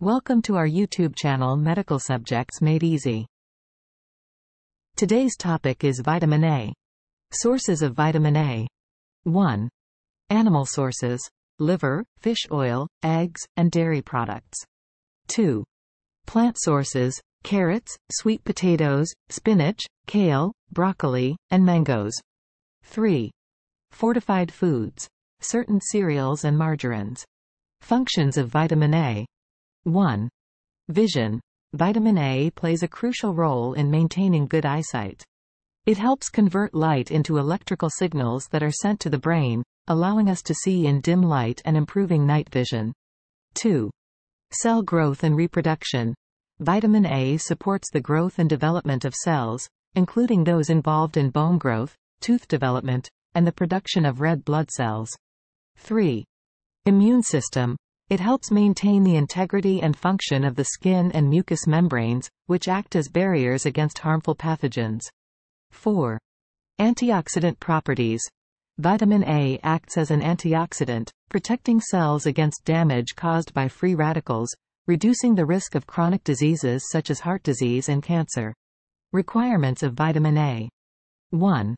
Welcome to our YouTube channel Medical Subjects Made Easy. Today's topic is vitamin A. Sources of vitamin A. 1. Animal sources. Liver, fish oil, eggs, and dairy products. 2. Plant sources. Carrots, sweet potatoes, spinach, kale, broccoli, and mangoes. 3. Fortified foods. Certain cereals and margarines. Functions of vitamin A. 1. Vision. Vitamin A plays a crucial role in maintaining good eyesight. It helps convert light into electrical signals that are sent to the brain, allowing us to see in dim light and improving night vision. 2. Cell growth and reproduction. Vitamin A supports the growth and development of cells, including those involved in bone growth, tooth development, and the production of red blood cells. 3. Immune system. It helps maintain the integrity and function of the skin and mucous membranes, which act as barriers against harmful pathogens. 4. Antioxidant properties. Vitamin A acts as an antioxidant, protecting cells against damage caused by free radicals, reducing the risk of chronic diseases such as heart disease and cancer. Requirements of vitamin A. 1.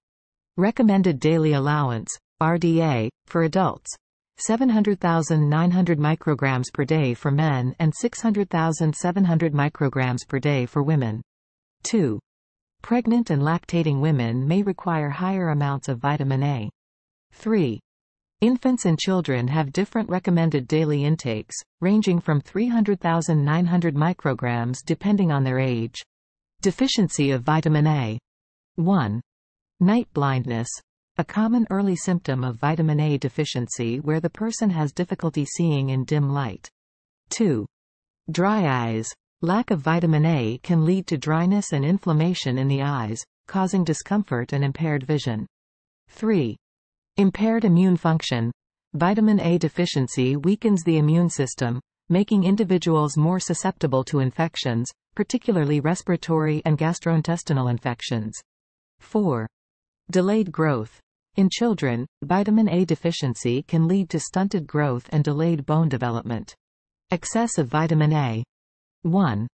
Recommended daily allowance, RDA, for adults, 700,900 micrograms per day for men and 600,700 micrograms per day for women. 2. Pregnant and lactating women may require higher amounts of vitamin A. 3. Infants and children have different recommended daily intakes, ranging from 300,900 micrograms depending on their age. Deficiency of vitamin A. 1. Night blindness, a common early symptom of vitamin A deficiency where the person has difficulty seeing in dim light. 2. Dry eyes. Lack of vitamin A can lead to dryness and inflammation in the eyes, causing discomfort and impaired vision. 3. Impaired immune function. Vitamin A deficiency weakens the immune system, making individuals more susceptible to infections, particularly respiratory and gastrointestinal infections. 4. Delayed growth. In children, vitamin A deficiency can lead to stunted growth and delayed bone development. Excess of vitamin A. 1.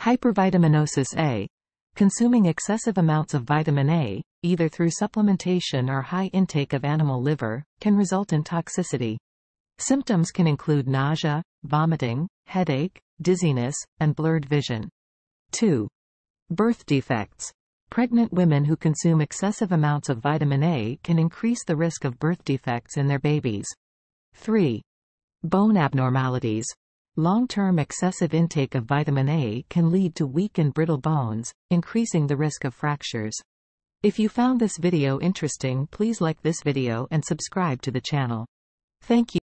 Hypervitaminosis A. Consuming excessive amounts of vitamin A, either through supplementation or high intake of animal liver, can result in toxicity. Symptoms can include nausea, vomiting, headache, dizziness, and blurred vision. 2. Birth defects. Pregnant women who consume excessive amounts of vitamin A can increase the risk of birth defects in their babies. 3. Bone abnormalities. Long-term excessive intake of vitamin A can lead to weak and brittle bones, increasing the risk of fractures. If you found this video interesting please like this video and subscribe to the channel. Thank you.